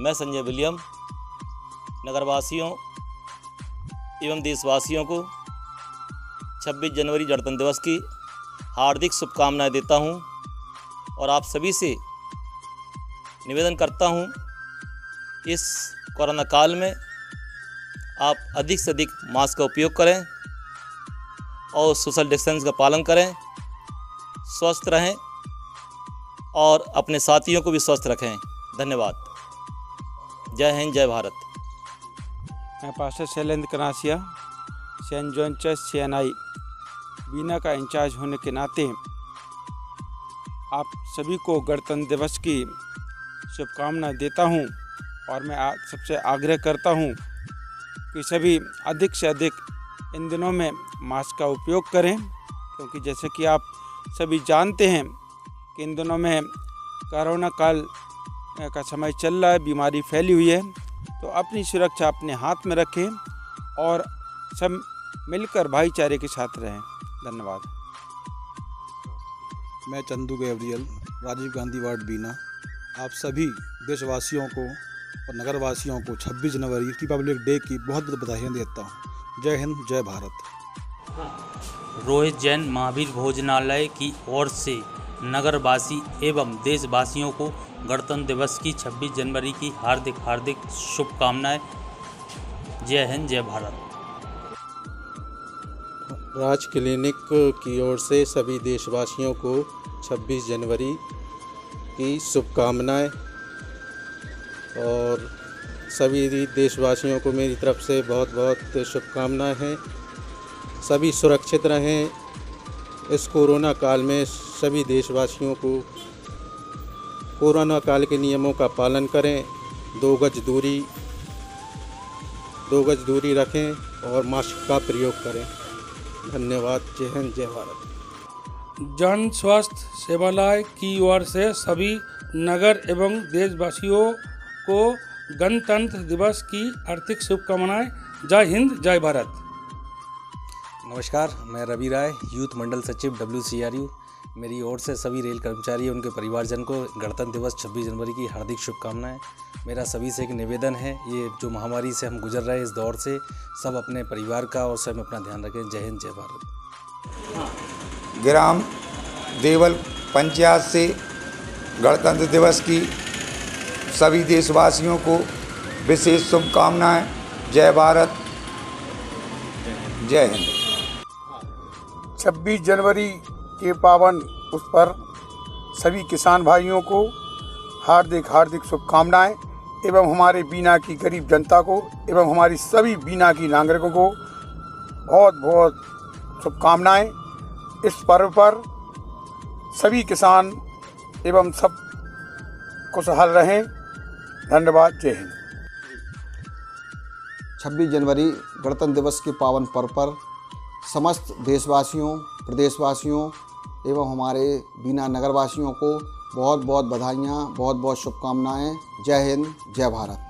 मैं संजय विलियम, नगरवासियों एवं देशवासियों को 26 जनवरी गणतंत्र दिवस की हार्दिक शुभकामनाएँ देता हूँ और आप सभी से निवेदन करता हूँ, इस कोरोना काल में आप अधिक से अधिक मास्क का उपयोग करें और सोशल डिस्टेंस का पालन करें, स्वस्थ रहें और अपने साथियों को भी स्वस्थ रखें। धन्यवाद। जय हिंद जय भारत। मैं pastor Shailendra Kanasiya saint John church C N I Bina का इंचार्ज होने के नाते आप सभी को गणतंत्र दिवस की शुभकामनाएँ देता हूँ और मैं आ, सबसे आग्रह करता हूँ कि सभी अधिक से अधिक इन दिनों में मास्क का उपयोग करें क्योंकि जैसे कि आप सभी जानते हैं कि इन दिनों में कोरोना काल का समय चल रहा है बीमारी फैली हुई है तो अपनी सुरक्षा अपने हाथ में रखें और सब मिलकर भाईचारे के साथ रहें। धन्यवाद। मैं चंदू गैब्रियल राजीव गांधी वार्ड बीना। आप सभी देशवासियों को और नगरवासियों को 26 जनवरी रिपब्लिक डे की बहुत बहुत बधाइयाँ देता हूँ। जय हिंद जय भारत। रोहित जैन महावीर भोजनालय की ओर से नगरवासी एवं देशवासियों को गणतंत्र दिवस की 26 जनवरी की हार्दिक हार्दिक शुभकामनाएँ। जय हिंद, जय भारत। राज क्लिनिक की ओर से सभी देशवासियों को 26 जनवरी की शुभकामनाएँ और सभी देशवासियों को मेरी तरफ़ से बहुत बहुत शुभकामनाएँ हैं। सभी सुरक्षित रहें। इस कोरोना काल में सभी देशवासियों को कोरोना काल के नियमों का पालन करें दो गज दूरी दो गज दूरी रखें और मास्क का प्रयोग करें। धन्यवाद जय हिंद जय भारत। जन स्वास्थ्य सेवालय की ओर से सभी नगर एवं देशवासियों को गणतंत्र दिवस की आर्थिक शुभकामनाएँ। जय हिंद जय भारत। नमस्कार मैं रवि राय यूथ मंडल सचिव डब्ल्यू मेरी ओर से सभी रेल कर्मचारी उनके परिवारजन को गणतंत्र दिवस 26 जनवरी की हार्दिक शुभकामनाएँ। मेरा सभी से एक निवेदन है ये जो महामारी से हम गुजर रहे हैं इस दौर से सब अपने परिवार का और स्वयं अपना ध्यान रखें। जय हिंद जय भारत। ग्राम देवल पंचायत से गणतंत्र दिवस की सभी देशवासियों को विशेष शुभकामनाएँ। जय भारत। जय हिंद। 26 जनवरी के पावन उस पर सभी किसान भाइयों को हार्दिक हार्दिक शुभकामनाएँ एवं हमारे बीना की गरीब जनता को एवं हमारी सभी बीना की नागरिकों को बहुत बहुत शुभकामनाएँ। इस पर्व पर सभी किसान एवं सब खुशहाल रहें। धन्यवाद, जय हिंद। 26 जनवरी गणतंत्र दिवस के पावन पर्व पर समस्त देशवासियों, प्रदेशवासियों एवं हमारे बीना नगरवासियों को बहुत बहुत बधाइयाँ बहुत बहुत शुभकामनाएँ। जय हिंद, जय भारत।